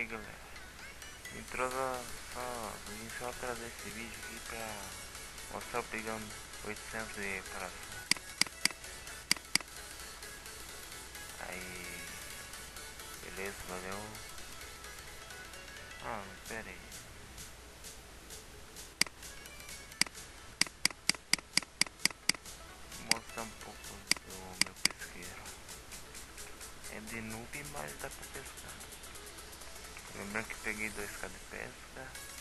aí galera, entrou só, vim só trazer esse vídeo aqui pra mostrar pegando 800 de reparação. Aí, beleza, valeu. Ah, pera aí. Vou mostrar um pouco do meu pesqueiro. É de nuvem, mas dá pra pescar. Lembrando que peguei dois k de pesca.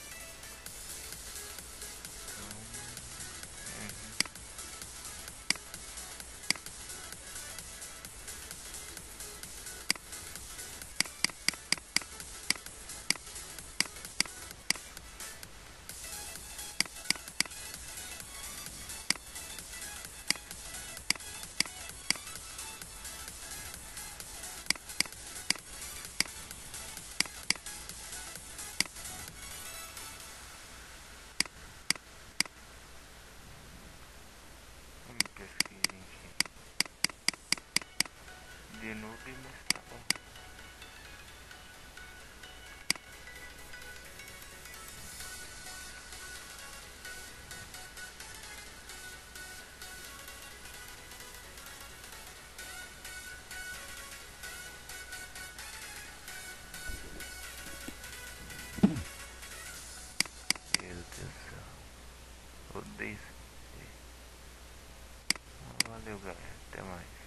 de noob, né? tá bom. Meu Deus do céu. Odeio isso. Valeu, galera. Até mais.